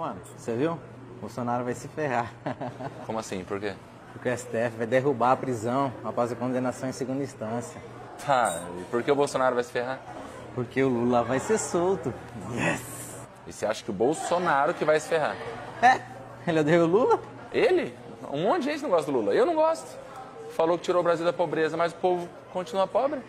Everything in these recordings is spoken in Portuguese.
mano, você viu? Bolsonaro vai se ferrar. Como assim? Por quê? Porque o STF vai derrubar a prisão após a condenação em segunda instância. Tá, e por que o Bolsonaro vai se ferrar? Porque o Lula vai ser solto. Yes! E você acha que o Bolsonaro que vai se ferrar? É, ele odeia o Lula? Ele? Um monte de gente não gosta do Lula. Eu não gosto. Falou que tirou o Brasil da pobreza, mas o povo continua pobre.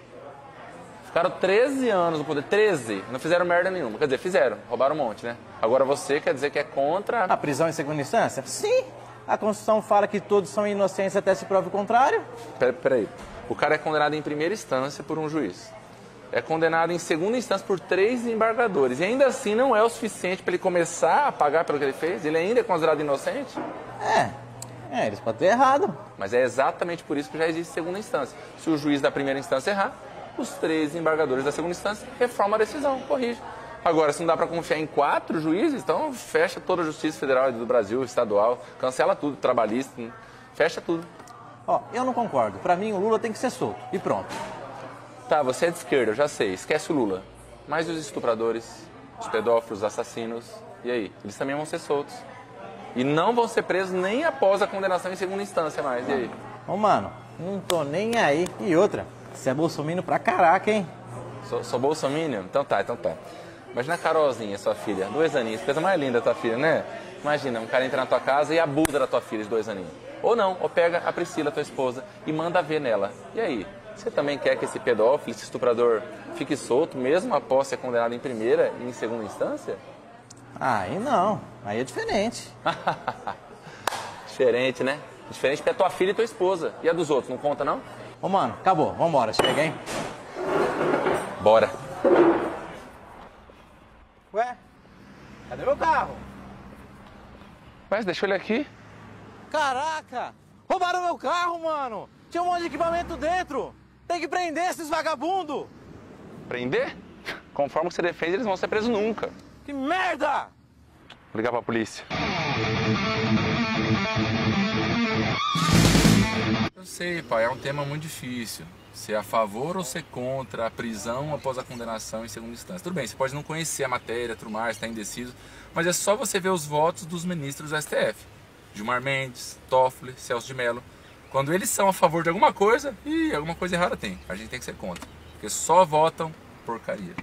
Ficaram 13 anos no poder. 13. Não fizeram merda nenhuma. Quer dizer, fizeram. Roubaram um monte, né? Agora você quer dizer que é contra. A prisão em segunda instância? Sim. A Constituição fala que todos são inocentes até se prove o contrário. Peraí, peraí. O cara é condenado em primeira instância por um juiz. É condenado em segunda instância por três embargadores. E ainda assim não é o suficiente para ele começar a pagar pelo que ele fez? Ele ainda é considerado inocente? É. É, eles podem ter errado. Mas é exatamente por isso que já existe segunda instância. Se o juiz da primeira instância errar, os três embargadores da segunda instância reformam a decisão, corrige. Agora, se não dá para confiar em quatro juízes, então fecha toda a Justiça Federal do Brasil, estadual, cancela tudo, trabalhista, fecha tudo. Ó, eu não concordo. Para mim, o Lula tem que ser solto. E pronto. Tá, você é de esquerda, eu já sei, esquece o Lula. Mas os estupradores, os pedófilos, os assassinos, e aí? Eles também vão ser soltos. E não vão ser presos nem após a condenação em segunda instância mais, e aí? Ô, mano, não tô nem aí. E outra, você é bolsominion pra caraca, hein? Sou, sou bolsominion? Então tá, então tá. Imagina a Carolzinha, sua filha, dois aninhos, coisa mais linda tua filha, né? Imagina, um cara entra na tua casa e abusa da tua filha de dois aninhos. Ou não, ou pega a Priscila, tua esposa, e manda ver nela. E aí? Você também quer que esse pedófilo, esse estuprador, fique solto, mesmo após ser condenado em primeira e em segunda instância? Aí não, aí é diferente. Diferente, né? Diferente porque é tua filha e tua esposa. E a dos outros, não conta não? Ô, mano, acabou, vambora, chega, hein? Bora. Ué, cadê meu carro? Mas deixou ele aqui. Caraca! Roubaram meu carro, mano! Tinha um monte de equipamento dentro! Tem que prender esses vagabundos! Prender? Conforme você defende, eles vão ser presos nunca. Que merda! Vou ligar pra polícia. Eu sei, pai, é um tema muito difícil. Ser a favor ou ser contra a prisão após a condenação em segunda instância. Tudo bem, você pode não conhecer a matéria, tudo mais, está indeciso, mas é só você ver os votos dos ministros do STF. Gilmar Mendes, Toffoli, Celso de Mello. Quando eles são a favor de alguma coisa, e alguma coisa errada tem. A gente tem que ser contra. Porque só votam porcaria.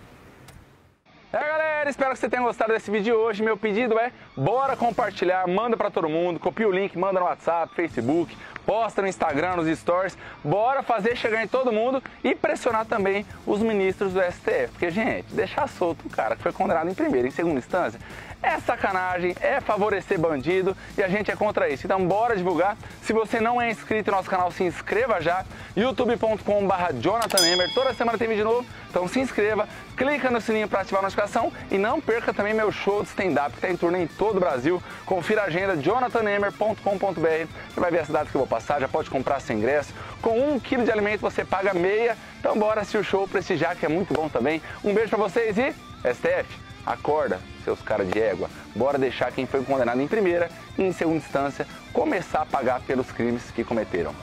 É galera, espero que você tenha gostado desse vídeo de hoje. Meu pedido é, bora compartilhar, manda para todo mundo, copia o link, manda no WhatsApp, Facebook, posta no Instagram, nos stories. Bora fazer chegar em todo mundo e pressionar também os ministros do STF. Porque, gente, deixar solto o cara que foi condenado em primeira e em segunda instância é sacanagem, é favorecer bandido e a gente é contra isso. Então bora divulgar. Se você não é inscrito no nosso canal, se inscreva já. youtube.com.br Jonathan Emer. Toda semana tem vídeo novo, então se inscreva. Clica no sininho para ativar a notificação e não perca também meu show de stand-up que está em turnê em todo o Brasil. Confira a agenda jonathanemer.com.br. Você vai ver a cidade que eu vou passar, já pode comprar seu ingresso. Com um quilo de alimento você paga meia. Então bora assistir o show prestigiar que é muito bom também. Um beijo para vocês e STF. Acorda, seus caras de égua. Bora deixar quem foi condenado em primeira e em segunda instância começar a pagar pelos crimes que cometeram.